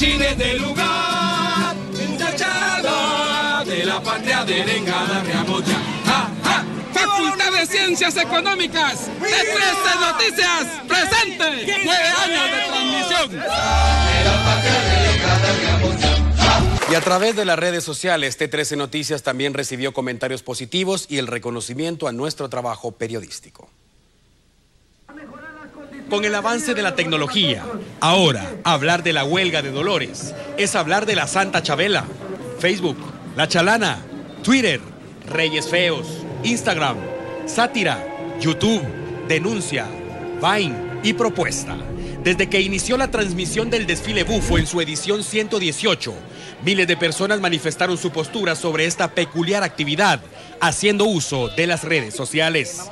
Chile del lugar, muchachada de la patria de Lengada, ya. Facultad de Ciencias Económicas, de 13 Noticias, presente, nueve años de transmisión. Y a través de las redes sociales, T13 Noticias también recibió comentarios positivos y el reconocimiento a nuestro trabajo periodístico. Con el avance de la tecnología, ahora hablar de la huelga de Dolores es hablar de la Santa Chabela, Facebook, La Chalana, Twitter, Reyes Feos, Instagram, Sátira, YouTube, Denuncia, Vine y Propuesta. Desde que inició la transmisión del desfile bufo en su edición 118, miles de personas manifestaron su postura sobre esta peculiar actividad, haciendo uso de las redes sociales.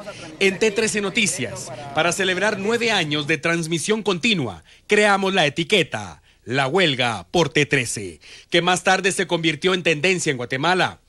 En T13 Noticias, para celebrar nueve años de transmisión continua, creamos la etiqueta La Huelga por T13, que más tarde se convirtió en tendencia en Guatemala.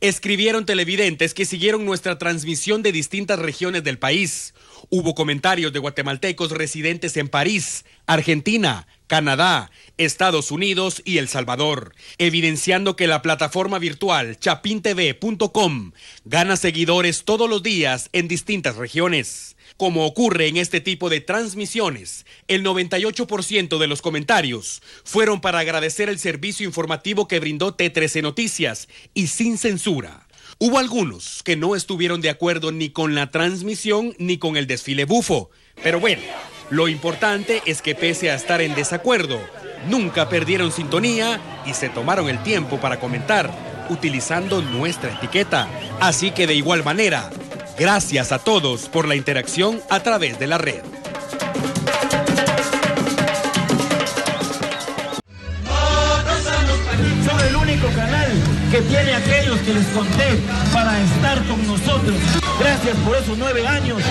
Escribieron televidentes que siguieron nuestra transmisión de distintas regiones del país. Hubo comentarios de guatemaltecos residentes en París, Argentina, Canadá, Estados Unidos y El Salvador, evidenciando que la plataforma virtual chapintv.com gana seguidores todos los días en distintas regiones. Como ocurre en este tipo de transmisiones, el 98% de los comentarios fueron para agradecer el servicio informativo que brindó T13 Noticias y sin censura. Hubo algunos que no estuvieron de acuerdo ni con la transmisión ni con el desfile bufo, pero bueno, lo importante es que pese a estar en desacuerdo, nunca perdieron sintonía y se tomaron el tiempo para comentar utilizando nuestra etiqueta. Así que de igual manera, Gracias a todos por la interacción a través de la red. Son el único canal que tiene aquellos que les conté para estar con nosotros. Gracias por esos nueve años.